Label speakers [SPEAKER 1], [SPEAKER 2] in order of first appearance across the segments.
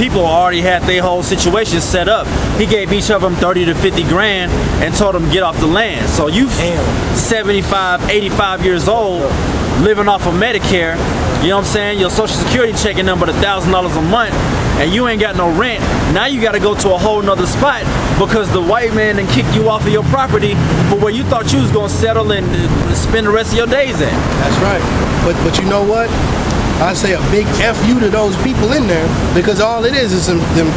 [SPEAKER 1] people already had their whole situation set up. He gave each of them 30 to 50 grand and told them get off the land. So you 75, 85 years old, living off of Medicare, you know what I'm saying? Your social security checking number a thousand dollars a month and you ain't got no rent. Now you gotta go to a whole nother spot because the white man then kicked you off of your property for where you thought you was gonna settle and spend the rest of your days at.
[SPEAKER 2] That's right. But but you know what? I say a big F you to those people in there because all it is is some them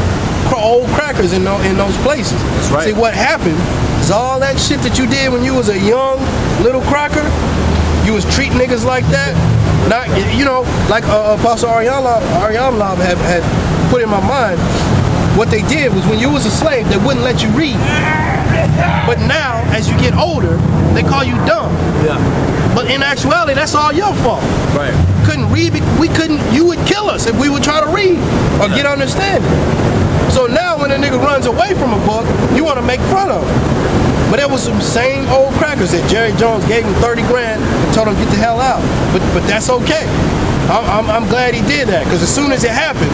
[SPEAKER 2] old crackers in those, in those places.
[SPEAKER 1] That's right.
[SPEAKER 2] See what happened is all that shit that you did when you was a young little cracker, you was treating niggas like that. Not you know like uh, Apostle Ariana had, had put in my mind. What they did was when you was a slave, they wouldn't let you read. But now, as you get older, they call you dumb.
[SPEAKER 1] Yeah.
[SPEAKER 2] But in actuality, that's all your fault.
[SPEAKER 1] Right.
[SPEAKER 2] Couldn't read. We couldn't. You would kill us if we would try to read or get understanding. So now, when a nigga runs away from a book, you want to make fun of him. But there was some same old crackers that Jerry Jones gave him 30 grand and told him get the hell out. But but that's okay. I'm, I'm, I'm glad he did that because as soon as it happened,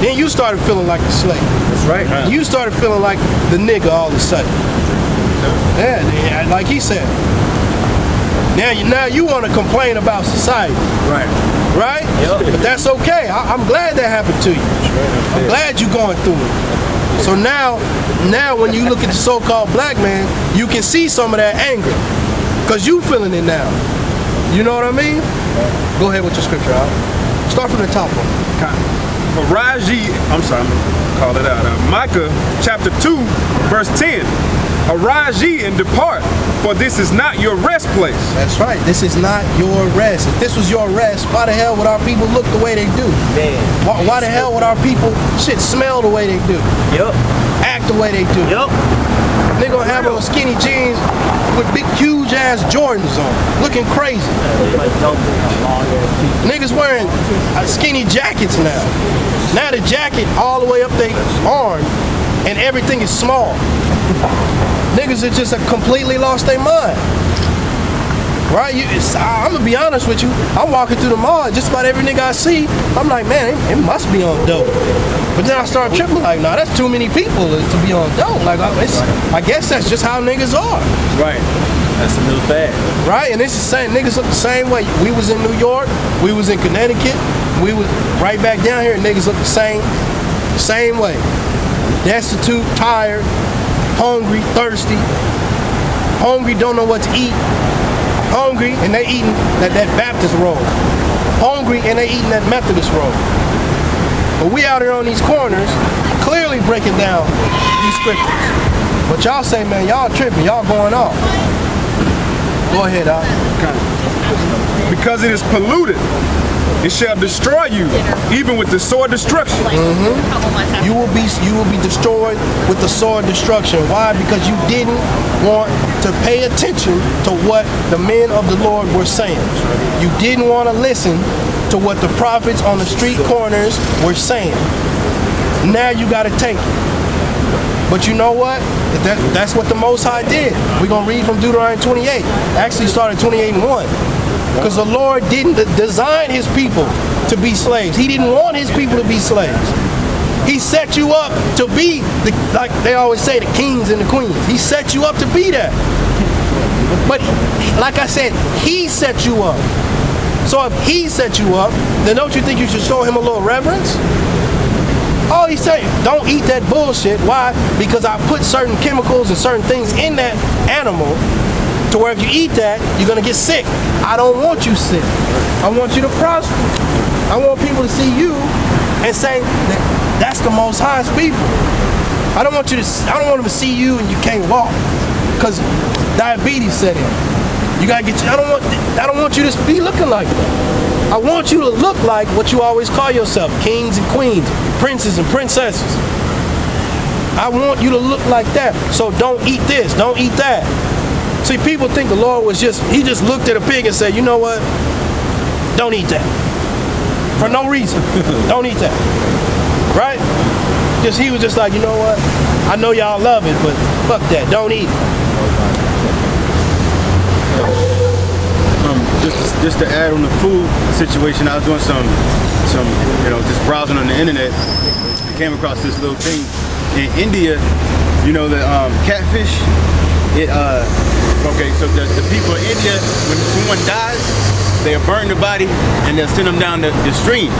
[SPEAKER 2] then you started feeling like the slave.
[SPEAKER 1] That's right.
[SPEAKER 2] You started feeling like the nigga all of a sudden. Yeah, yeah, like he said. Now you now you want to complain about society,
[SPEAKER 1] Right.
[SPEAKER 2] right?
[SPEAKER 1] Yep.
[SPEAKER 2] But that's okay. I, I'm glad that happened to you. Right I'm glad you're going through it. So now, now when you look at the so-called black man, you can see some of that anger, cause you feeling it now. You know what I mean? Go ahead with your scripture, Al. Start from the top one.
[SPEAKER 3] Arise I'm sorry, I'm gonna call it out. Uh, Micah chapter 2, verse 10. Arise ye and depart, for this is not your rest place.
[SPEAKER 2] That's right. This is not your rest. If this was your rest, why the hell would our people look the way they do?
[SPEAKER 1] Man.
[SPEAKER 2] Why, why the hell would our people shit smell the way they do?
[SPEAKER 1] Yup.
[SPEAKER 2] Act the way they do?
[SPEAKER 1] Yup.
[SPEAKER 2] They gonna have on skinny jeans with big huge ass Jordans on, looking crazy. Niggas wearing skinny jackets now. Now the jacket all the way up their arm and everything is small. Niggas have just completely lost their mind. Right? You, I'm gonna be honest with you. I'm walking through the mall, and just about every nigga I see, I'm like, man, it, it must be on dope. But then I start tripping, like, nah, that's too many people to be on dope. Like, I, it's, I guess that's just how niggas are
[SPEAKER 1] Right. That's a new fad.
[SPEAKER 2] right? And it's the same niggas look the same way. We was in New York, we was in Connecticut, we was right back down here, and niggas look the same, same way. Destitute, tired, hungry, thirsty, hungry, don't know what to eat, hungry, and they eating that, that Baptist roll, hungry, and they eating that Methodist roll. But we out here on these corners, clearly breaking down these scriptures. But y'all say, man, y'all tripping, y'all going off. Go ahead, Al.
[SPEAKER 3] Because it is polluted, it shall destroy you, even with the sword destruction. Mm-hmm.
[SPEAKER 2] You will be you will be destroyed with the sword destruction. Why? Because you didn't want to pay attention to what the men of the Lord were saying. You didn't want to listen to what the prophets on the street corners were saying. Now you got to take it. But you know what? That, that's what the Most High did. We're going to read from Deuteronomy 28. Actually started 28 and 1. Because the Lord didn't design his people to be slaves. He didn't want his people to be slaves. He set you up to be, the, like they always say, the kings and the queens. He set you up to be that. But like I said, he set you up. So if he set you up, then don't you think you should show him a little reverence? Oh, he said, don't eat that bullshit. Why? Because I put certain chemicals and certain things in that animal to where if you eat that, you're gonna get sick. I don't want you sick. I want you to prosper. I want people to see you and say that that's the most highest people. I don't want you to. I don't want them to see you and you can't walk because diabetes set in. You gotta get. I don't want. I don't want you to be looking like that. I want you to look like what you always call yourself: kings and queens, princes and princesses. I want you to look like that. So don't eat this. Don't eat that. See, people think the Lord was just. He just looked at a pig and said, "You know what? Don't eat that." For no reason. don't eat that. Right? Just he was just like, you know what? I know y'all love it, but fuck that. Don't eat. it."
[SPEAKER 1] Just just to add on the food situation, I was doing some some you know just browsing on the internet, I
[SPEAKER 4] came across this little thing in India. You know the um, catfish. It uh, okay. So the, the people in India, when someone dies, they'll burn the body and they'll send them down the, the stream.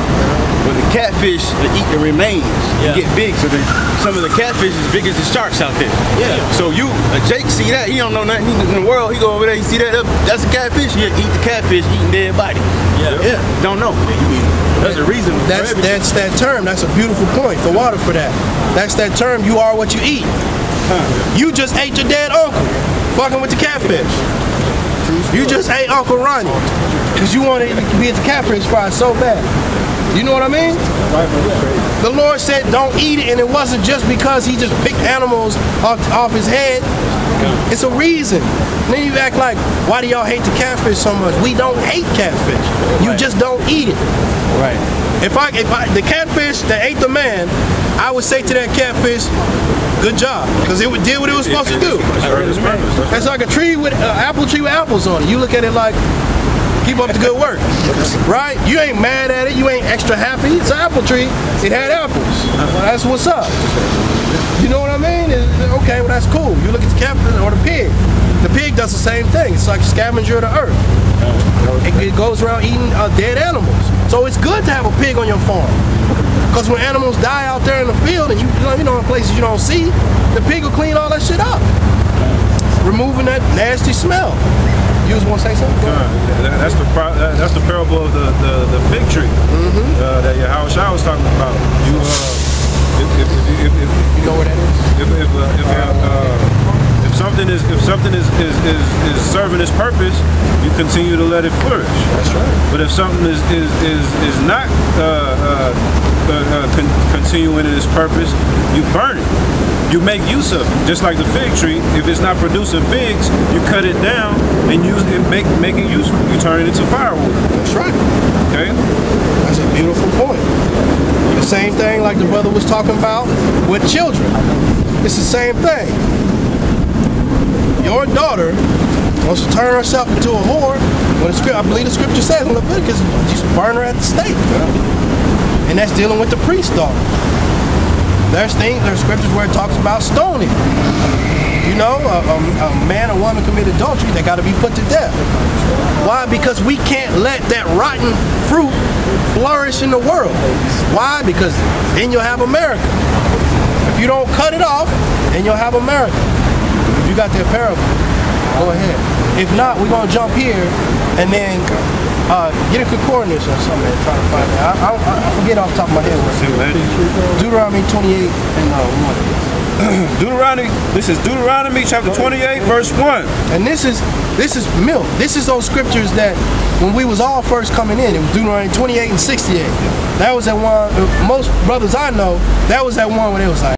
[SPEAKER 4] But the catfish, they eat the remains.
[SPEAKER 1] Yeah.
[SPEAKER 4] They get big. So the, some of the catfish is big as the sharks out there.
[SPEAKER 1] Yeah.
[SPEAKER 4] So you, uh, Jake, see that? He don't know nothing in the world. He go over there. He see that? That's a catfish. He'll eat the catfish, eating dead body.
[SPEAKER 1] Yeah.
[SPEAKER 2] Yeah.
[SPEAKER 4] Don't know. That's the reason.
[SPEAKER 2] That's
[SPEAKER 4] everything.
[SPEAKER 2] that's that term. That's a beautiful point. The water for that. That's that term. You are what you eat. Huh. You just ate your dead uncle, fucking with the catfish. You just ate Uncle Ronnie because you wanted to be at the catfish fry so bad. You know what I mean? The Lord said, "Don't eat it," and it wasn't just because He just picked animals off, off His head. It's a reason. then you act like, "Why do y'all hate the catfish so much?" We don't hate catfish. You just don't eat it.
[SPEAKER 1] Right.
[SPEAKER 2] If I, if I, the catfish that ate the man, I would say to that catfish, "Good job," because it would did what it was supposed to do.
[SPEAKER 3] Its.
[SPEAKER 2] Like a tree with an apple tree with apples on it. You look at it like, keep up the good work, right? You ain't mad at it. You ain't extra happy. It's an apple tree. It had apples. That's what's up. You know what I mean? Okay, well that's cool. You look at the catfish or the pig. The pig does the same thing. It's like scavenger of the earth. It, goes around eating uh, dead animals. So it's good to have a pig on your farm. Because when animals die out there in the field and you, you know in places you don't see, the pig will clean all that shit up. Removing that nasty smell. You was want to say something? Go
[SPEAKER 3] that- that's the that- that's the parable of the the, the fig tree uh, that Yahweh was talking about. You uh, if, if, if, if,
[SPEAKER 2] You know where that is?
[SPEAKER 3] if, if, uh, if, uh, uh, if something is if something is, is, is, is serving its purpose, you continue to let it flourish.
[SPEAKER 2] That's right.
[SPEAKER 3] But if something is is is, is not uh, uh, uh, uh, con- continuing its purpose, you burn it. You make use of it, just like the fig tree. If it's not producing figs, you cut it down and use it, make make it useful. You turn it into firewood.
[SPEAKER 2] That's right.
[SPEAKER 3] Okay.
[SPEAKER 2] That's a beautiful point. The same thing like the brother was talking about with children. It's the same thing. Your daughter wants to turn herself into a whore. When the script, I believe the scripture says in Leviticus, just burn her at the stake. And that's dealing with the priest daughter. There's things, there's scriptures where it talks about stoning. You know, a, a, a man or woman commit adultery, they got to be put to death. Why? Because we can't let that rotten fruit flourish in the world. Why? Because then you'll have America. If you don't cut it off, then you'll have America. If you got that parable, go ahead. If not, we're gonna jump here and then uh, get a concordance or something and try to find it. I, I, I forget off the top of my head. what it is. Deuteronomy 28 and uh, 1.
[SPEAKER 3] Deuteronomy. This is Deuteronomy chapter 28, verse 1.
[SPEAKER 2] And this is this is milk. This is those scriptures that when we was all first coming in, it was Deuteronomy 28 and 68. That was that one. Most brothers I know, that was that one where they was like.